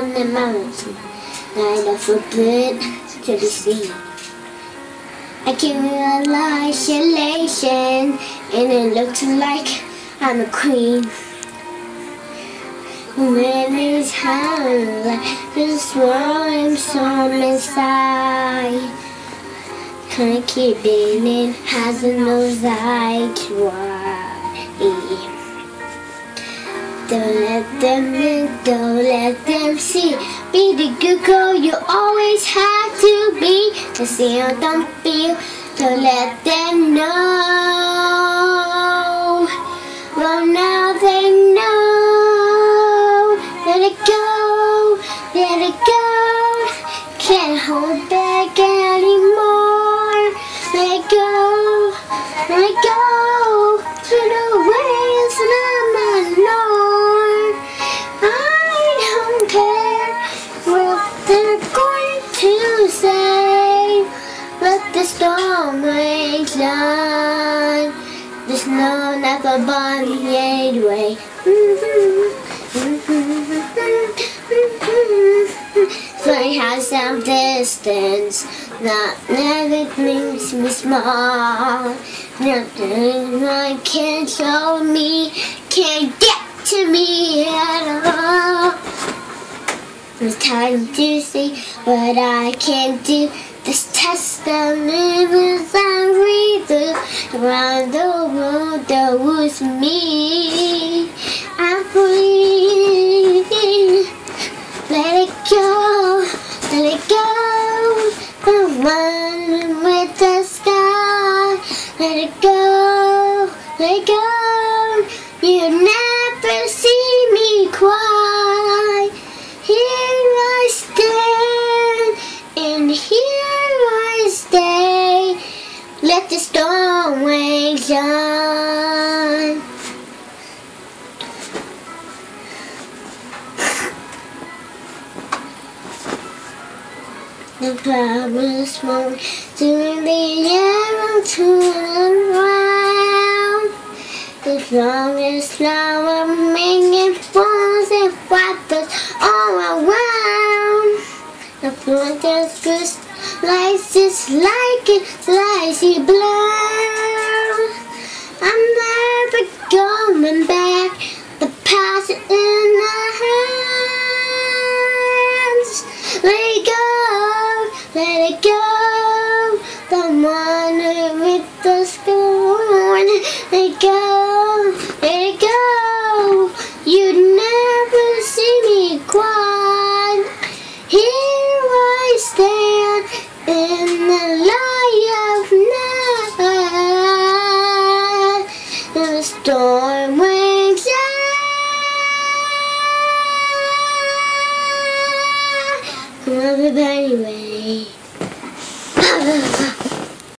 night er of a good to be seen. I can realize elation, and it looks like I'm a queen. When it's high, this world so inside. Can't keep it in, has no right why. Don't let them in, don't let them see. Be the good girl you always have to be. To see how don't feel, don't let them know. Well, now they know. Let it go, let it go. Can't hold back anymore. Let it go, let it go. Rage on. The snow never me anyway. Funny how some distance that never makes me small. Nothing I can show me can't get to me at all. It's time to see what I can do. This test the limits I read through around the world that was me. On. The problem smoke the arrow to the long as now I'm making falls and flappers all around. The is just just like it, slicey. Going back. The past in the hands. Let it go, let it go. The one with the scorn. Let it go, let it go. You'd never see me cry. Here I stand in the light of night. The storm Love it anyway.